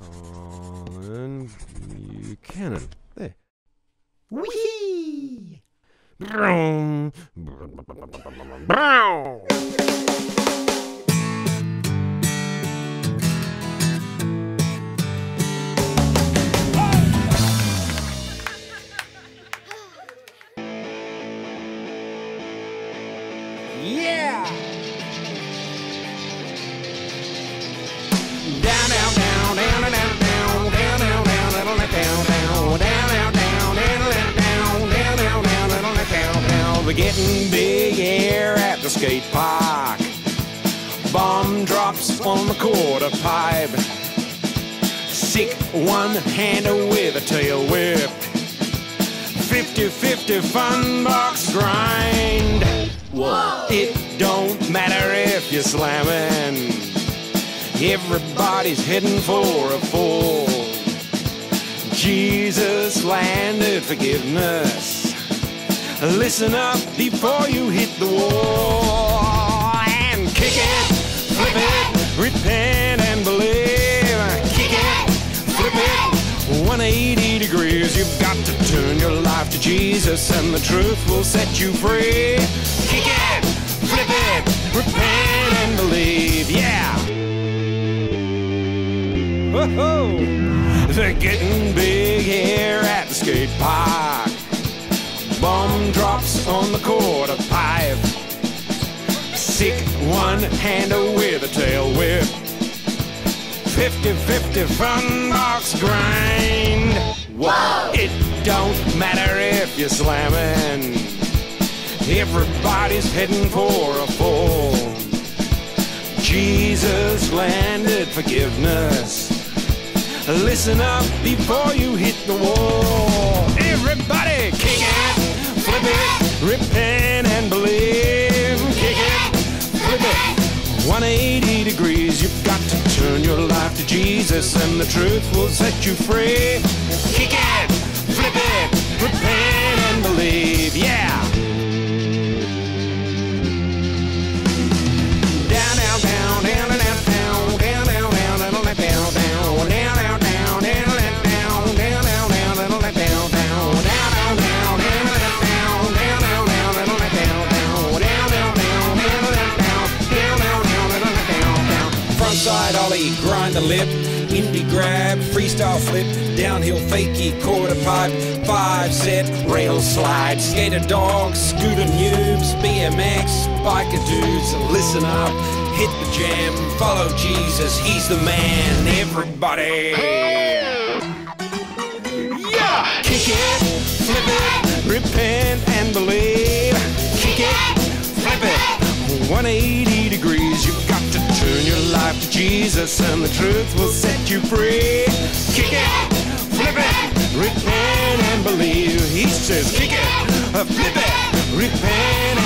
Colin Buchanan. There. Whee! Brown. Yeah! We're getting big air at the skate park. Bomb drops on the quarter pipe. Sick one-hander with a tail whip. 50-50 fun box grind. Whoa. It don't matter if you're slamming. Everybody's heading for a fall. Jesus landed forgiveness. Listen up before you hit the wall and kick it, flip it, repent and believe. Kick it, flip it, 180 degrees. You've got to turn your life to Jesus, and the truth will set you free. Kick it, flip it, repent and believe. Yeah. They're getting big here at the skate park. On the quarter pipe. Sick one-hander with a tail whip. 50-50 fun box grind. Whoa! It don't matter if you're slamming. Everybody's heading for a fall. Jesus landed forgiveness. Listen up before you hit the wall. Everybody, 180 degrees. You've got to turn your life to Jesus, and the truth will set you free. Kick it, flip it, Frontside ollie, grind the lip, indie grab, freestyle flip, downhill fakie, quarter pipe, five set, rail slide, skater dogs, scooter noobs, BMX, biker dudes, listen up, hit the jam, follow Jesus, he's the man, everybody. Yeah! Kick it, flip it, repent and believe. Kick it, flip it, 180 Jesus, and the truth will set you free. Kick it, flip it, repent and believe. He says, kick it, flip it, repent.